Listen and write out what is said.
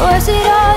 Was it all?